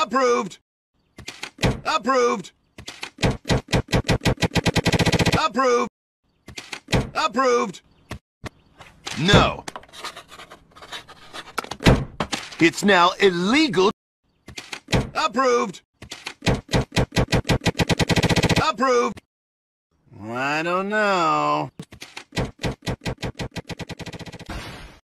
Approved. Approved. Approved. Approved. No. It's now illegal. Approved. Approved. I don't know.